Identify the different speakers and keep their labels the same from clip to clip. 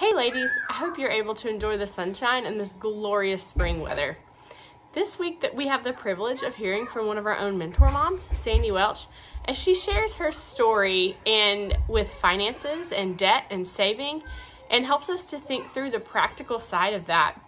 Speaker 1: Hey ladies, I hope you're able to enjoy the sunshine and this glorious spring weather. This week that we have the privilege of hearing from one of our own mentor moms, Sandi Welch, as she shares her story and with finances and debt and saving and helps us to think through the practical side of that.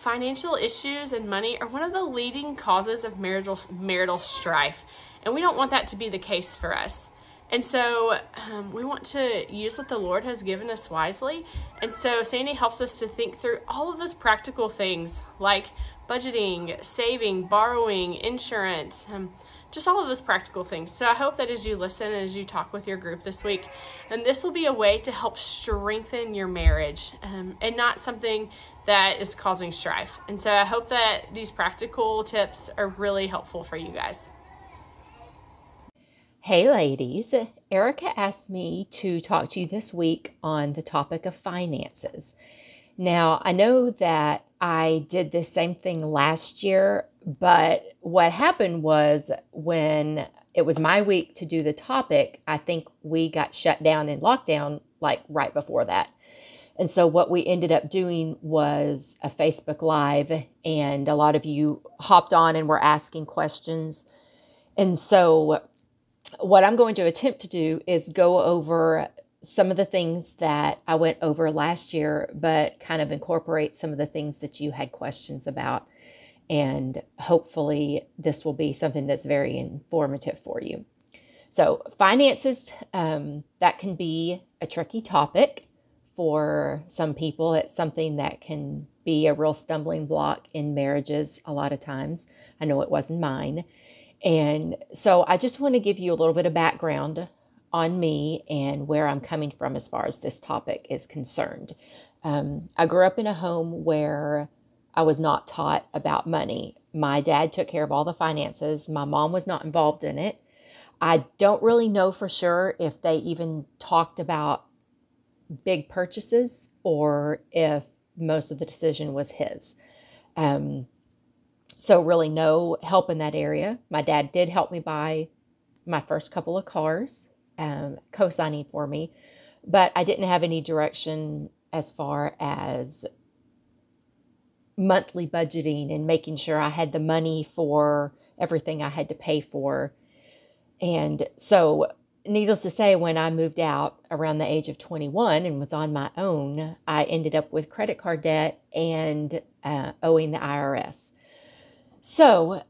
Speaker 1: Financial issues and money are one of the leading causes of marital marital strife, and we don't want that to be the case for us. And so um, we want to use what the Lord has given us wisely. And so Sandi helps us to think through all of those practical things like budgeting, saving, borrowing, insurance, um, just all of those practical things. So I hope that as you listen and as you talk with your group this week, and this will be a way to help strengthen your marriage um, and not something that is causing strife. And so I hope that these practical tips are really helpful for you guys.
Speaker 2: Hey, ladies. Erica asked me to talk to you this week on the topic of finances. Now, I know that I did the same thing last year, but what happened was when it was my week to do the topic, I think we got shut down in lockdown like right before that. And so, what we ended up doing was a Facebook Live, and a lot of you hopped on and were asking questions. And so, what I'm going to attempt to do is go over some of the things that I went over last year, but kind of incorporate some of the things that you had questions about. And hopefully, this will be something that's very informative for you. So, finances, um, that can be a tricky topic for some people. It's something that can be a real stumbling block in marriages a lot of times. I know it wasn't mine. And so I just want to give you a little bit of background on me and where I'm coming from as far as this topic is concerned. Um, I grew up in a home where I was not taught about money. My dad took care of all the finances, my mom was not involved in it. I don't really know for sure if they even talked about big purchases or if most of the decision was his. Um, so, really, no help in that area. My dad did help me buy my first couple of cars, um, co signing for me, but I didn't have any direction as far as monthly budgeting and making sure I had the money for everything I had to pay for. And so, needless to say, when I moved out around the age of 21 and was on my own, I ended up with credit card debt and uh, owing the IRS. So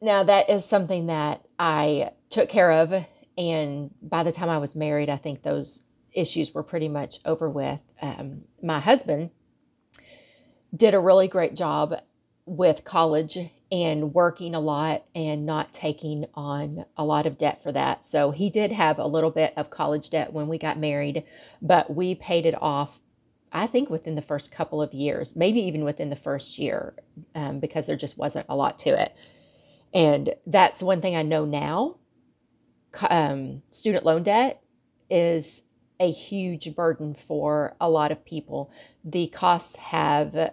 Speaker 2: now that is something that I took care of. And by the time I was married, I think those issues were pretty much over with. Um, my husband did a really great job with college and working a lot and not taking on a lot of debt for that. So he did have a little bit of college debt when we got married, but we paid it off I think within the first couple of years, maybe even within the first year, um, because there just wasn't a lot to it. And that's one thing I know now. Um, student loan debt is a huge burden for a lot of people. The costs have,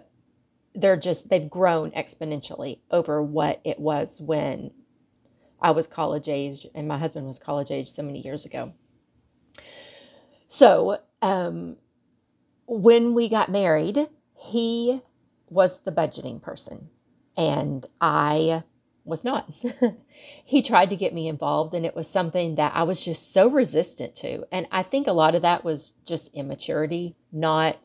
Speaker 2: they're just, they've grown exponentially over what it was when I was college age and my husband was college age so many years ago. So, um, when we got married, he was the budgeting person and I was not. he tried to get me involved, and it was something that I was just so resistant to. And I think a lot of that was just immaturity, not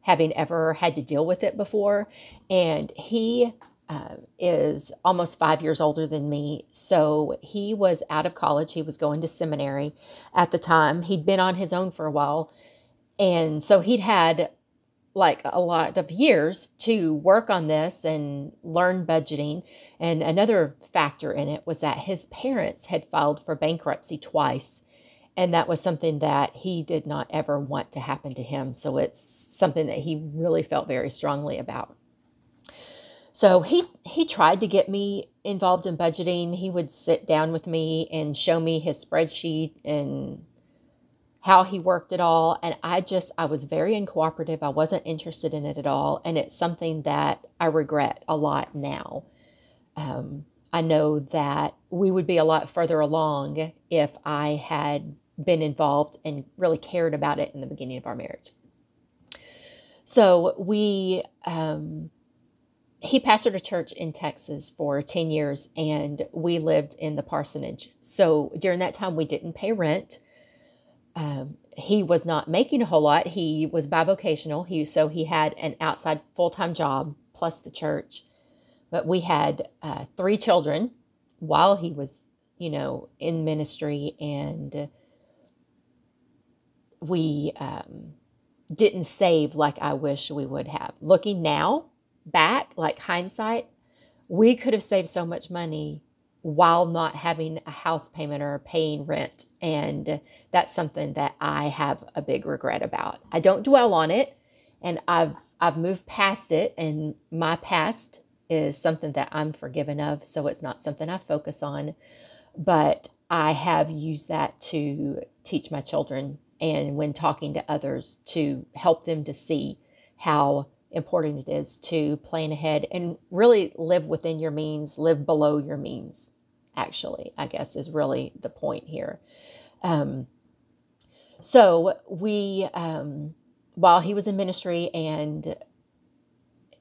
Speaker 2: having ever had to deal with it before. And he uh, is almost five years older than me. So he was out of college. He was going to seminary at the time. He'd been on his own for a while. And so he'd had like a lot of years to work on this and learn budgeting. And another factor in it was that his parents had filed for bankruptcy twice. And that was something that he did not ever want to happen to him. So it's something that he really felt very strongly about. So he he tried to get me involved in budgeting. He would sit down with me and show me his spreadsheet and how he worked it all. And I just, I was very uncooperative. I wasn't interested in it at all. And it's something that I regret a lot now. Um, I know that we would be a lot further along if I had been involved and really cared about it in the beginning of our marriage. So we, um, he pastored a church in Texas for 10 years and we lived in the parsonage. So during that time, we didn't pay rent. Um, he was not making a whole lot. He was bivocational. He, so he had an outside full time job plus the church. But we had uh, three children while he was, you know, in ministry and we um, didn't save like I wish we would have. Looking now back, like hindsight, we could have saved so much money while not having a house payment or paying rent. And that's something that I have a big regret about. I don't dwell on it and I've I've moved past it and my past is something that I'm forgiven of, so it's not something I focus on. But I have used that to teach my children and when talking to others to help them to see how important it is to plan ahead and really live within your means, live below your means, actually, I guess is really the point here. Um, so we, um, while he was in ministry and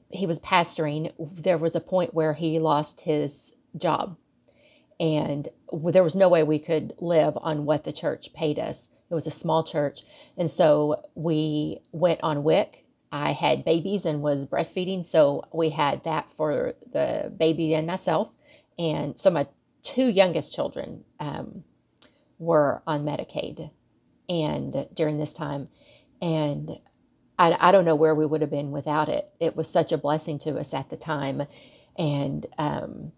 Speaker 2: he was pastoring, there was a point where he lost his job. And there was no way we could live on what the church paid us. It was a small church. And so we went on WIC. I had babies and was breastfeeding. So we had that for the baby and myself. And so my two youngest children um, were on Medicaid and during this time. And I, I, don't know where we would have been without it. It was such a blessing to us at the time and um,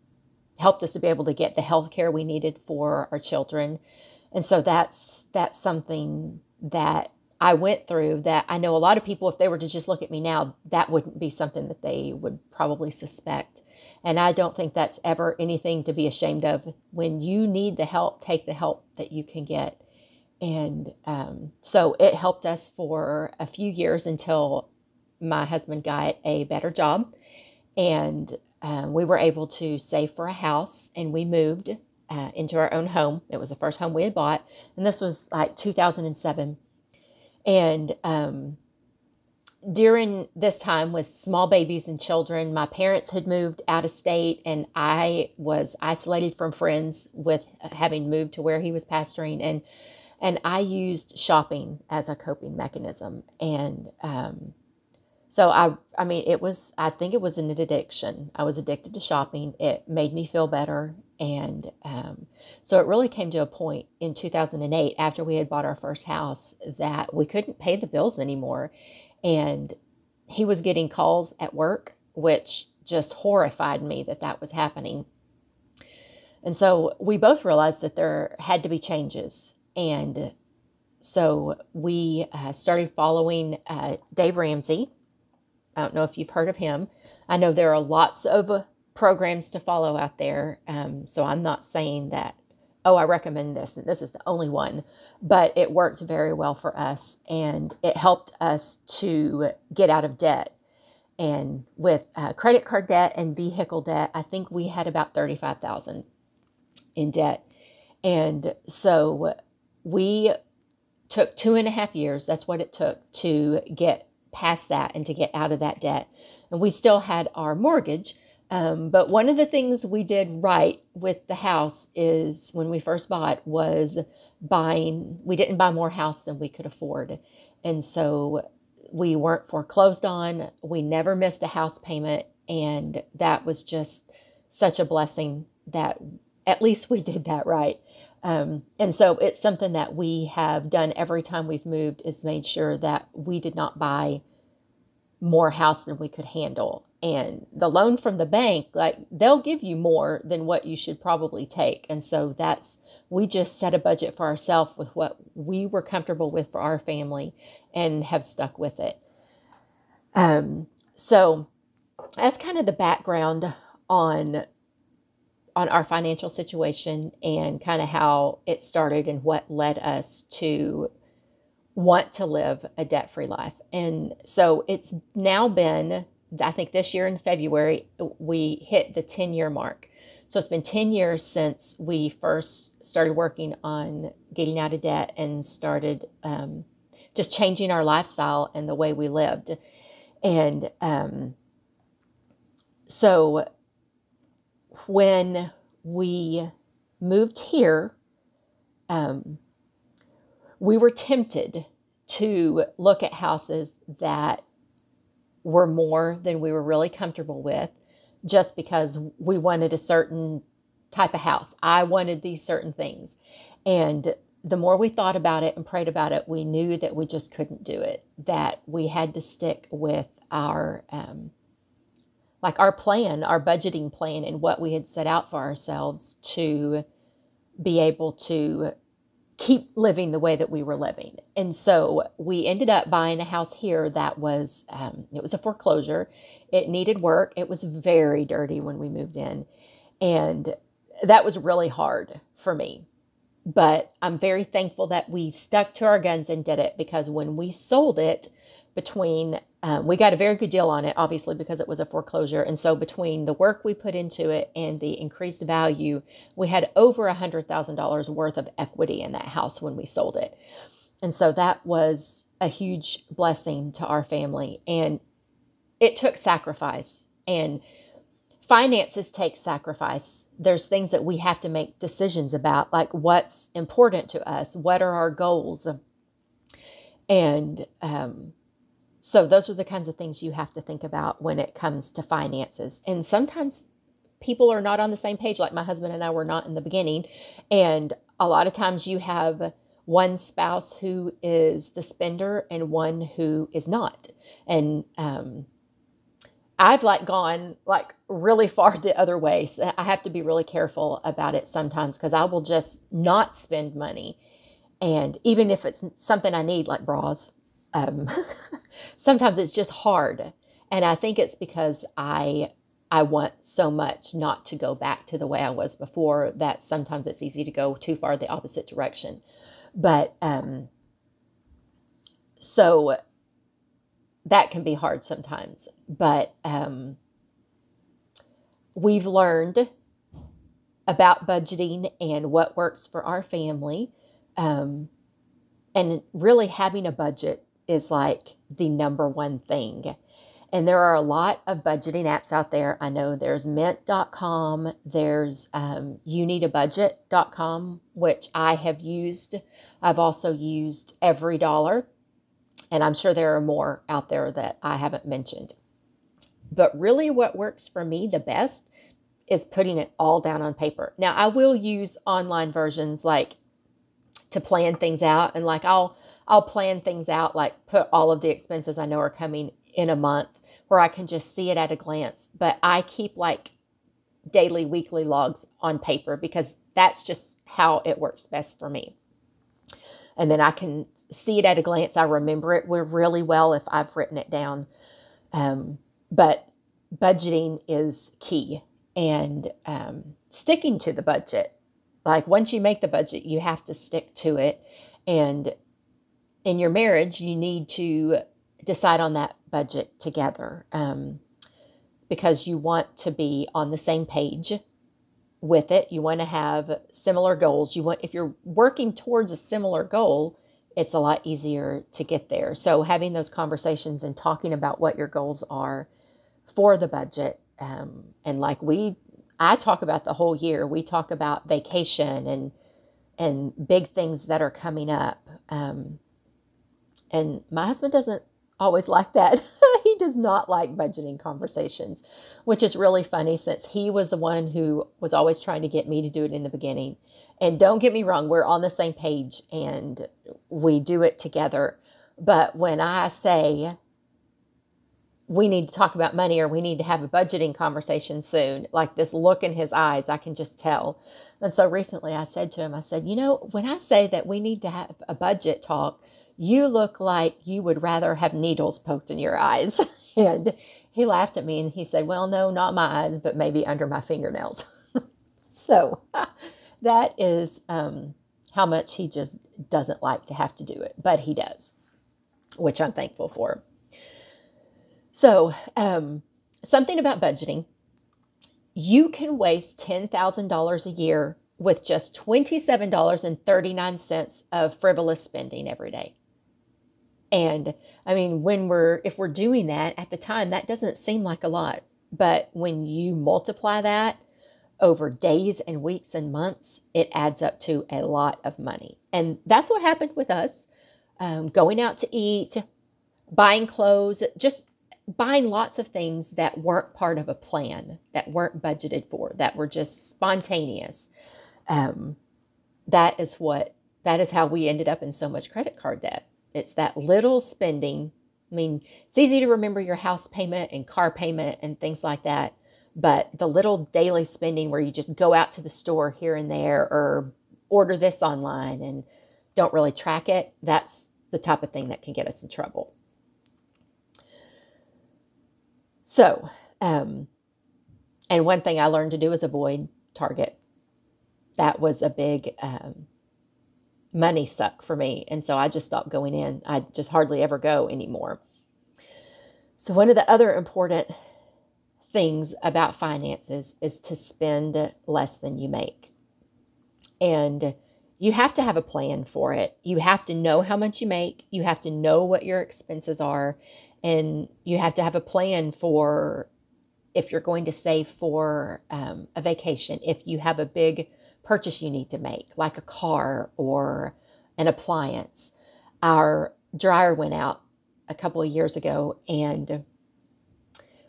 Speaker 2: helped us to be able to get the health care we needed for our children and so that's that's something that I went through that I know a lot of people, if they were to just look at me now, that wouldn't be something that they would probably suspect. And I don't think that's ever anything to be ashamed of. When you need the help, take the help that you can get. And um, so it helped us for a few years until my husband got a better job. And um, we were able to save for a house and we moved uh, into our own home. It was the first home we had bought, and this was like 2007. And um, during this time with small babies and children, my parents had moved out of state, and I was isolated from friends with having moved to where he was pastoring, and and I used shopping as a coping mechanism, and um, so I, I mean, it was, I think it was an addiction. I was addicted to shopping. It made me feel better. And um, so it really came to a point in 2008 after we had bought our first house that we couldn't pay the bills anymore. And he was getting calls at work, which just horrified me that that was happening. And so we both realized that there had to be changes. And so we uh, started following uh, Dave Ramsey I don't know if you've heard of him. I know there are lots of programs to follow out there. Um, so I'm not saying that, oh, I recommend this and this is the only one, but it worked very well for us and it helped us to get out of debt. And with uh, credit card debt and vehicle debt, I think we had about 35,000 in debt. And so we took two and a half years. That's what it took to get past that and to get out of that debt. And we still had our mortgage. Um, but one of the things we did right with the house is when we first bought was buying, we didn't buy more house than we could afford. And so we weren't foreclosed on. We never missed a house payment. And that was just such a blessing that at least we did that right. Um, and so it's something that we have done every time we've moved is made sure that we did not buy more house than we could handle. And the loan from the bank, like they'll give you more than what you should probably take. And so that's, we just set a budget for ourselves with what we were comfortable with for our family and have stuck with it. Um, so that's kind of the background on on our financial situation and kind of how it started and what led us to want to live a debt free life. And so it's now been, I think this year in February, we hit the 10 year mark. So it's been 10 years since we first started working on getting out of debt and started um, just changing our lifestyle and the way we lived. And um, so when we moved here, um, we were tempted to look at houses that were more than we were really comfortable with just because we wanted a certain type of house. I wanted these certain things. And the more we thought about it and prayed about it, we knew that we just couldn't do it, that we had to stick with our, um, like our plan, our budgeting plan, and what we had set out for ourselves to be able to keep living the way that we were living. And so we ended up buying a house here that was, um, it was a foreclosure. It needed work. It was very dirty when we moved in. And that was really hard for me. But I'm very thankful that we stuck to our guns and did it because when we sold it, between um, we got a very good deal on it, obviously, because it was a foreclosure. And so, between the work we put into it and the increased value, we had over a $100,000 worth of equity in that house when we sold it. And so, that was a huge blessing to our family. And it took sacrifice. And finances take sacrifice. There's things that we have to make decisions about, like what's important to us, what are our goals. And, um, so, those are the kinds of things you have to think about when it comes to finances. And sometimes people are not on the same page, like my husband and I were not in the beginning. And a lot of times you have one spouse who is the spender and one who is not. And um, I've like gone like really far the other way. So I have to be really careful about it sometimes because I will just not spend money. And even if it's something I need, like bras, um, sometimes it's just hard. And I think it's because I I want so much not to go back to the way I was before that sometimes it's easy to go too far the opposite direction. But um, so that can be hard sometimes. But um, we've learned about budgeting and what works for our family. Um, and really having a budget is like the number one thing. And there are a lot of budgeting apps out there. I know there's mint.com, there's um, youneedabudget.com, which I have used. I've also used Every Dollar, and I'm sure there are more out there that I haven't mentioned. But really, what works for me the best is putting it all down on paper. Now, I will use online versions like to plan things out, and like I'll I'll plan things out, like put all of the expenses I know are coming in a month where I can just see it at a glance. But I keep like daily, weekly logs on paper because that's just how it works best for me. And then I can see it at a glance. I remember it really well if I've written it down. Um, but budgeting is key and um, sticking to the budget. Like once you make the budget, you have to stick to it. And in your marriage, you need to decide on that budget together um, because you want to be on the same page with it. You want to have similar goals. You want, if you're working towards a similar goal, it's a lot easier to get there. So, having those conversations and talking about what your goals are for the budget, um, and like we, I talk about the whole year. We talk about vacation and and big things that are coming up. Um, and my husband doesn't always like that. he does not like budgeting conversations, which is really funny since he was the one who was always trying to get me to do it in the beginning. And don't get me wrong, we're on the same page and we do it together. But when I say we need to talk about money or we need to have a budgeting conversation soon, like this look in his eyes, I can just tell. And so recently I said to him, I said, you know, when I say that we need to have a budget talk, you look like you would rather have needles poked in your eyes. and he laughed at me and he said, Well, no, not my eyes, but maybe under my fingernails. so that is um, how much he just doesn't like to have to do it, but he does, which I'm thankful for. So, um, something about budgeting you can waste $10,000 a year with just $27.39 of frivolous spending every day And I mean, when we're, if we're doing that at the time, that doesn't seem like a lot. But when you multiply that over days and weeks and months, it adds up to a lot of money. And that's what happened with us um, going out to eat, buying clothes, just buying lots of things that weren't part of a plan, that weren't budgeted for, that were just spontaneous. Um, that is what that is how we ended up in so much credit card debt. It's that little spending. I mean, it's easy to remember your house payment and car payment and things like that, but the little daily spending where you just go out to the store here and there or order this online and don't really track it, that's the type of thing that can get us in trouble. So, um, and one thing I learned to do is avoid Target. That was a big um, money suck for me. And so I just stopped going in. I just hardly ever go anymore. So, one of the other important things about finances is to spend less than you make. And you have to have a plan for it. You have to know how much you make, you have to know what your expenses are, and you have to have a plan for if you're going to save for um, a vacation, if you have a big purchase you need to make, like a car or an appliance. Our dryer went out a couple of years ago and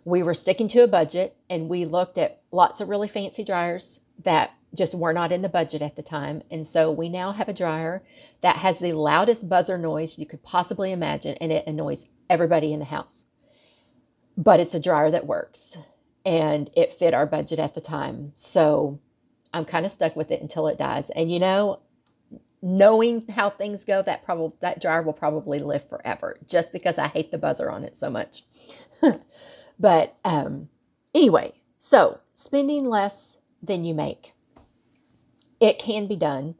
Speaker 2: we were sticking to a budget and we looked at lots of really fancy dryers that just were not in the budget at the time. And so we now have a dryer that has the loudest buzzer noise you could possibly imagine and it annoys everybody in the house. But it's a dryer that works and it fit our budget at the time. So I'm kind of stuck with it until it dies. And you know, knowing how things go, that probably that dryer will probably live forever just because I hate the buzzer on it so much. but um, anyway, so spending less than you make, it can be done,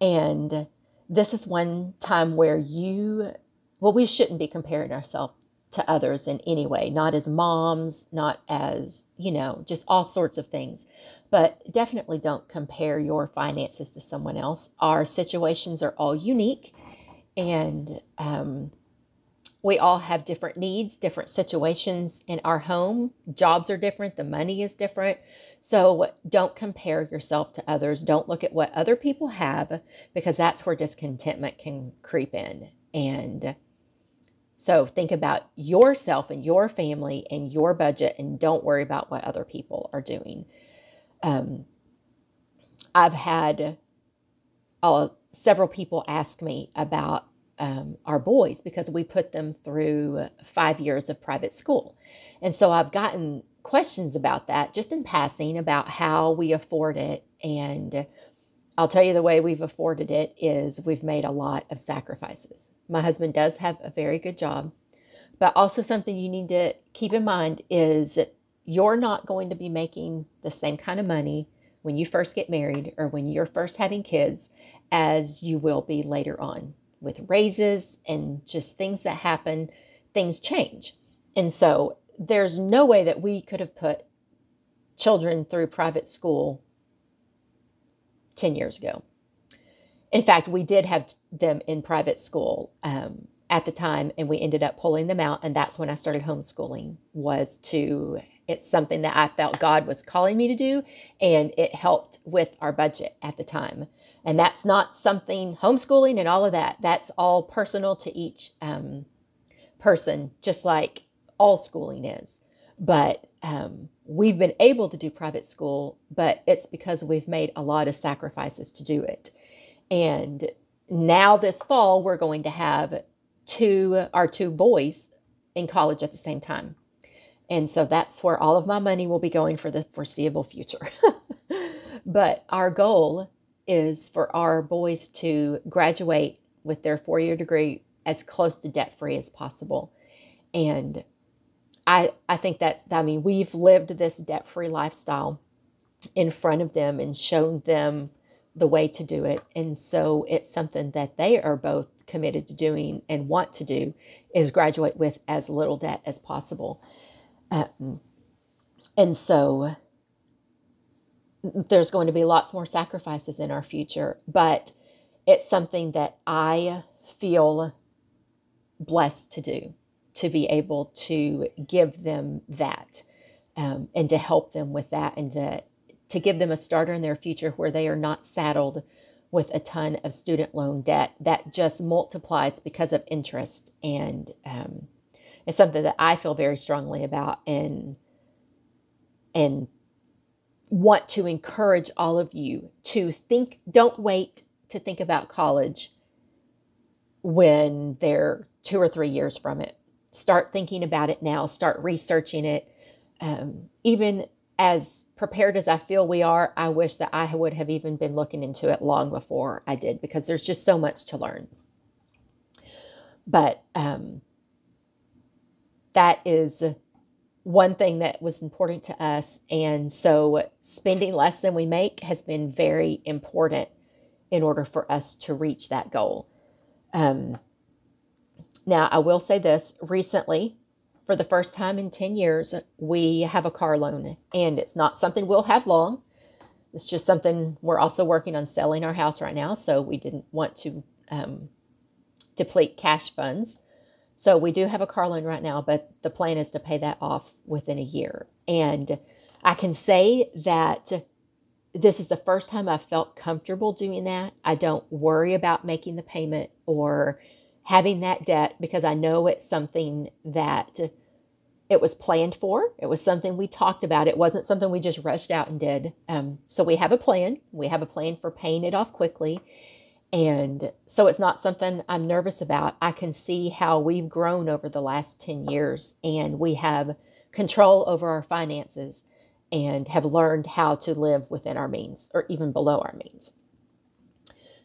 Speaker 2: and this is one time where you, well, we shouldn't be comparing ourselves to others in any way, not as moms, not as, you know, just all sorts of things. But definitely don't compare your finances to someone else. Our situations are all unique, and um, we all have different needs, different situations in our home. Jobs are different, the money is different. So don't compare yourself to others. Don't look at what other people have because that's where discontentment can creep in. And so think about yourself and your family and your budget and don't worry about what other people are doing. Um, I've had uh, several people ask me about um, our boys because we put them through five years of private school. And so I've gotten questions about that just in passing about how we afford it. And I'll tell you the way we've afforded it is we've made a lot of sacrifices. My husband does have a very good job, but also something you need to keep in mind is you're not going to be making the same kind of money when you first get married or when you're first having kids as you will be later on with raises and just things that happen, things change. And so there's no way that we could have put children through private school 10 years ago. In fact, we did have them in private school um, at the time, and we ended up pulling them out. And that's when I started homeschooling. Was to it's something that I felt God was calling me to do, and it helped with our budget at the time. And that's not something homeschooling and all of that. That's all personal to each um, person, just like all schooling is. But um, we've been able to do private school, but it's because we've made a lot of sacrifices to do it. And now this fall, we're going to have two our two boys in college at the same time. And so that's where all of my money will be going for the foreseeable future. but our goal is for our boys to graduate with their four year degree as close to debt free as possible. And I, I think that, I mean, we've lived this debt free lifestyle in front of them and shown them the way to do it. And so it's something that they are both committed to doing and want to do is graduate with as little debt as possible. Um, and so there's going to be lots more sacrifices in our future, but it's something that I feel blessed to do to be able to give them that um, and to help them with that and to to give them a starter in their future where they are not saddled with a ton of student loan debt that just multiplies because of interest and um, it's something that I feel very strongly about and and want to encourage all of you to think don't wait to think about college when they're two or three years from it. Start thinking about it now. Start researching it. Um, even as prepared as i feel we are i wish that i would have even been looking into it long before i did because there's just so much to learn. But um, that is one thing that was important to us. And so spending less than we make has been very important in order for us to reach that goal. Um, now, I will say this recently, for the first time in 10 years, we have a car loan, and it's not something we'll have long. It's just something we're also working on selling our house right now, so we didn't want to um, deplete cash funds. So we do have a car loan right now, but the plan is to pay that off within a year. And I can say that this is the first time I've felt comfortable doing that. I don't worry about making the payment or having that debt because I know it's something that it was planned for. It was something we talked about. It wasn't something we just rushed out and did. Um, so we have a plan. We have a plan for paying it off quickly. And so it's not something I'm nervous about. I can see how we've grown over the last 10 years and we have control over our finances and have learned how to live within our means or even below our means.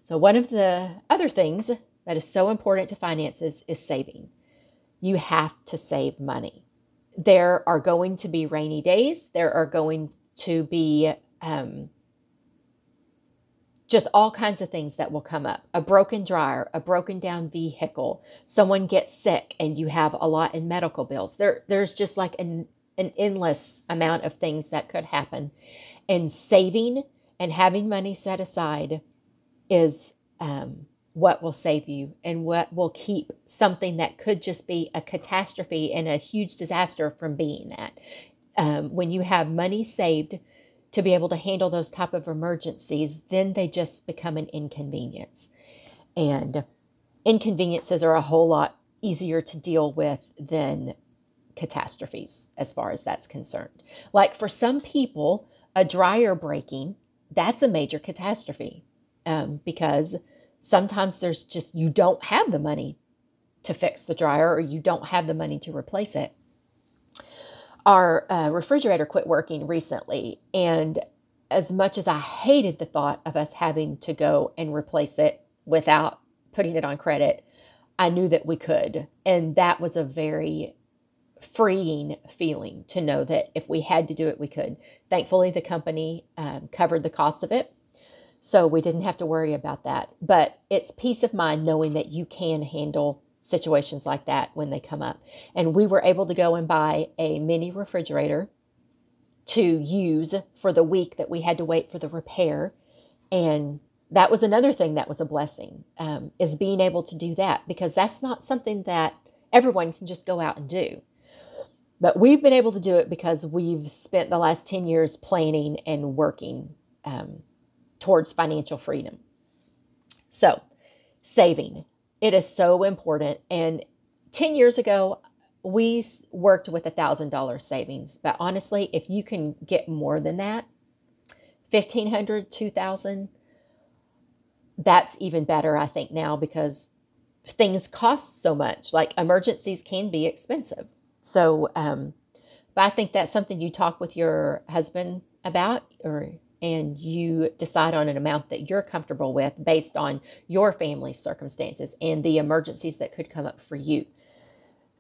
Speaker 2: So, one of the other things that is so important to finances is saving. You have to save money. There are going to be rainy days, there are going to be um, just all kinds of things that will come up. A broken dryer a broken down vehicle. Someone gets sick and you have a lot in medical bills. There there's just like an, an endless amount of things that could happen. And saving and having money set aside is um, what will save you and what will keep something that could just be a catastrophe and a huge disaster from being that. Um, when you have money saved to be able to handle those type of emergencies, then they just become an inconvenience. And inconveniences are a whole lot easier to deal with than catastrophes as far as that's concerned. Like for some people, a dryer breaking, that's a major catastrophe um, because sometimes there's just, you don't have the money to fix the dryer or you don't have the money to replace it our uh, refrigerator quit working recently. And as much as I hated the thought of us having to go and replace it without putting it on credit, I knew that we could. And that was a very freeing feeling to know that if we had to do it, we could. Thankfully, the company um, covered the cost of it. So we didn't have to worry about that. But it's peace of mind knowing that you can handle situations like that when they come up. And we were able to go and buy a mini refrigerator to use for the week that we had to wait for the repair. And that was another thing that was a blessing um, is being able to do that because that's not something that everyone can just go out and do. But we've been able to do it because we've spent the last 10 years planning and working um, towards financial freedom. So, saving. It is so important. And 10 years ago, we worked with a $1,000 savings. But honestly, if you can get more than that, 1500 2000 that's even better, I think, now because things cost so much. Like emergencies can be expensive. So, um, but I think that's something you talk with your husband about or and you decide on an amount that you're comfortable with based on your family's circumstances and the emergencies that could come up for you.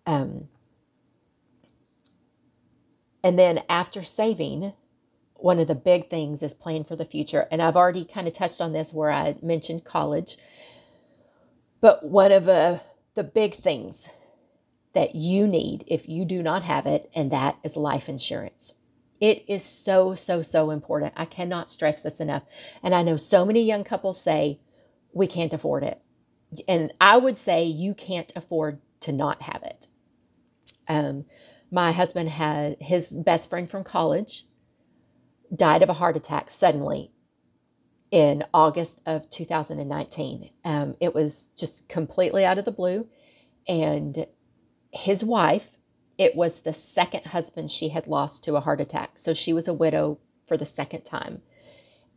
Speaker 2: Um, and then after saving, one of the big things is plan for the future. And I've already kind of touched on this where I mentioned college. But one of uh, the big things that you need if you do not have it, and that is life insurance. It is so, so, so important. I cannot stress this enough. And I know so many young couples say, we can't afford it. And I would say you can't afford to not have it. Um, my husband had his best friend from college died of a heart attack suddenly in August of 2019. Um, it was just completely out of the blue. And his wife, it was the second husband she had lost to a heart attack. So she was a widow for the second time.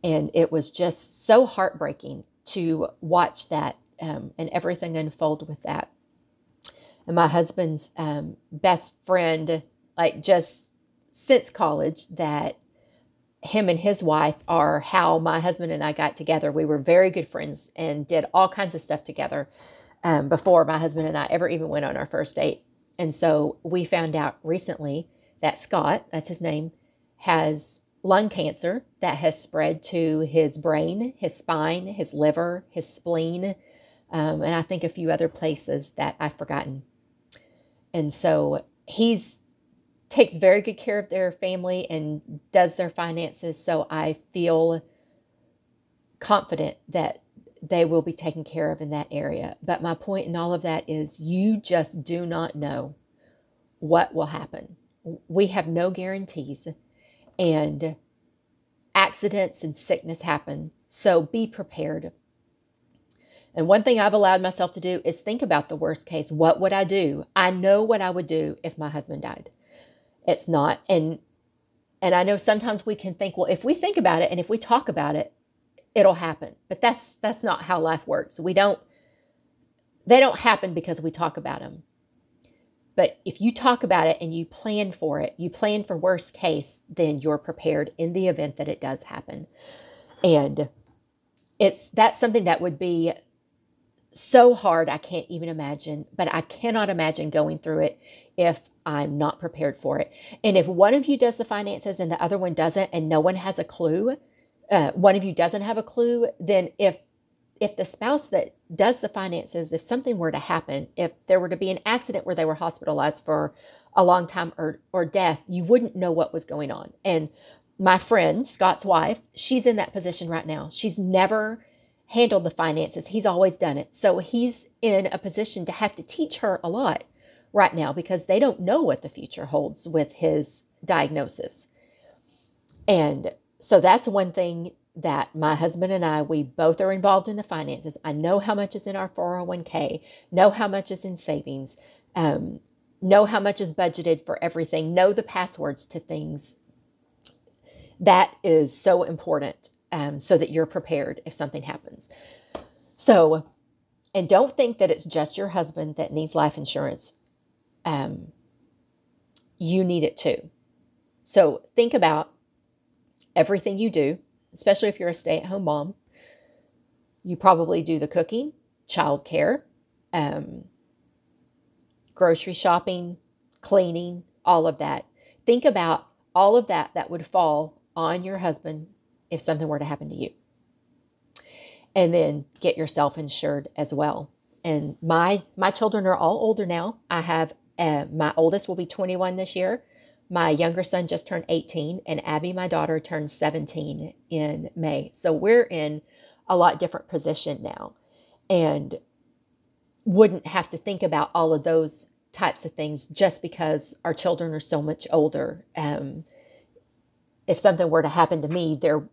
Speaker 2: And it was just so heartbreaking to watch that um, and everything unfold with that. And my husband's um, best friend, like just since college, that him and his wife are how my husband and I got together. We were very good friends and did all kinds of stuff together um, before my husband and I ever even went on our first date. And so we found out recently that Scott, that's his name, has lung cancer that has spread to his brain, his spine, his liver, his spleen, um, and I think a few other places that I've forgotten. And so he's takes very good care of their family and does their finances. So I feel confident that they will be taken care of in that area. But my point in all of that is you just do not know what will happen. We have no guarantees, and accidents and sickness happen. So be prepared. And one thing I've allowed myself to do is think about the worst case. What would I do? I know what I would do if my husband died. It's not. And and I know sometimes we can think, well, if we think about it and if we talk about it, it'll happen. But that's that's not how life works. We don't they don't happen because we talk about them. But if you talk about it and you plan for it, you plan for worst case, then you're prepared in the event that it does happen. And it's that's something that would be so hard I can't even imagine, but I cannot imagine going through it if I'm not prepared for it. And if one of you does the finances and the other one doesn't, and no one has a clue, uh, one of you doesn't have a clue, then if if the spouse that does the finances, if something were to happen, if there were to be an accident where they were hospitalized for a long time or or death, you wouldn't know what was going on. And my friend Scott's wife, she's in that position right now. She's never handled the finances. He's always done it. So he's in a position to have to teach her a lot right now because they don't know what the future holds with his diagnosis. And so that's one thing that my husband and I, we both are involved in the finances. I know how much is in our 401k, know how much is in savings, um, know how much is budgeted for everything, know the passwords to things. That is so important um, so that you're prepared if something happens. So, and don't think that it's just your husband that needs life insurance um, you need it too. So think about everything you do, especially if you're a stay at home mom. You probably do the cooking, childcare, um, grocery shopping, cleaning, all of that. Think about all of that that would fall on your husband if something were to happen to you. And then get yourself insured as well. And my my children are all older now. I have uh, my oldest will be 21 this year. My younger son just turned 18, and Abby, my daughter, turned 17 in May. So we're in a lot different position now and wouldn't have to think about all of those types of things just because our children are so much older. Um, if something were to happen to me, there,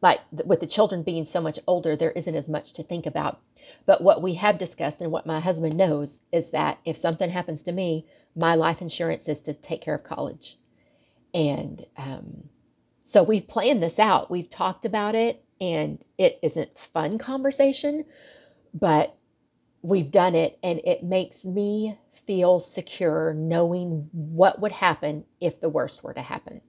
Speaker 2: like with the children being so much older, there isn't as much to think about but what we have discussed and what my husband knows is that if something happens to me, my life insurance is to take care of college. And um, so we've planned this out. We've talked about it, and it isn't fun conversation, but we've done it, and it makes me feel secure knowing what would happen if the worst were to happen.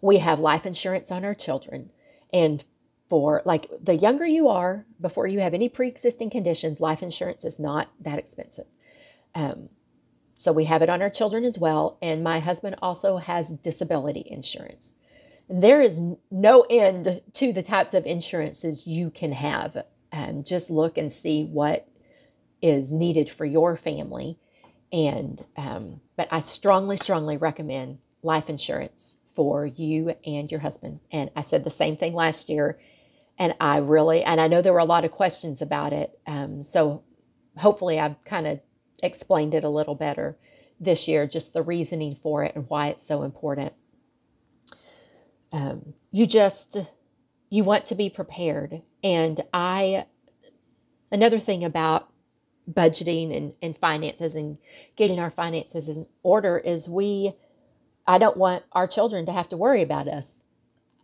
Speaker 2: We have life insurance on our children, and for like the younger you are before you have any pre-existing conditions life insurance is not that expensive. Um, so we have it on our children as well. And my husband also has disability insurance. There is no end to the types of insurances you can have. Um, just look and see what is needed for your family. And um, but i strongly strongly recommend life insurance for you and your husband and i said the same thing last year and I really, and I know there were a lot of questions about it. Um, so hopefully I've kind of explained it a little better this year, just the reasoning for it and why it's so important. Um, you just you want to be prepared, and I another thing about budgeting and, and finances and getting our finances in order is we I don't want our children to have to worry about us.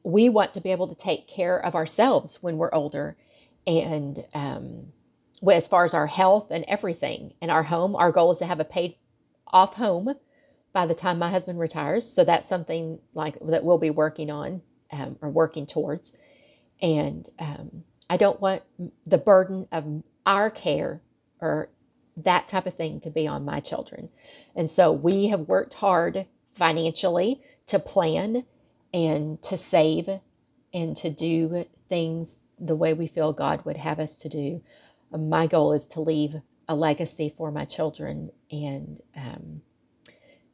Speaker 2: We want to be able to take care of ourselves when we're older and um, as far as our health and everything in our home, our goal is to have a paid off home by the time my husband retires. So that's something like that we'll be working on um, or working towards. And um, I don't want the burden of our care or that type of thing to be on my children. And so we have worked hard financially to plan and to save and to do things the way we feel God would have us to do. My goal is to leave a legacy for my children, and um,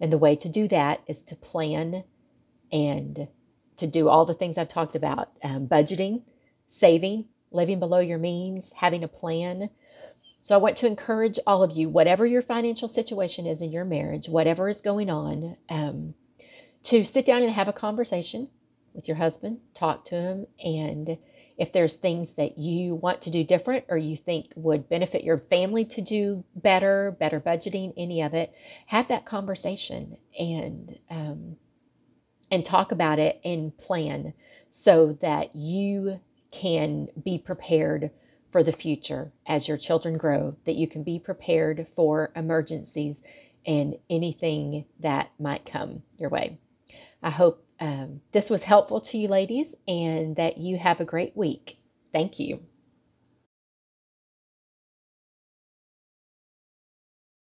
Speaker 2: and the way to do that is to plan and to do all the things I've talked about: um, budgeting, saving, living below your means, having a plan. So I want to encourage all of you, whatever your financial situation is in your marriage, whatever is going on, um, to sit down and have a conversation with your husband, talk to him, and if there's things that you want to do different or you think would benefit your family to do better, better budgeting, any of it, have that conversation and um, and talk about it and plan so that you can be prepared for the future as your children grow, that you can be prepared for emergencies and anything that might come your way. I hope um, this was helpful to you, ladies, and that you have a great week. Thank you.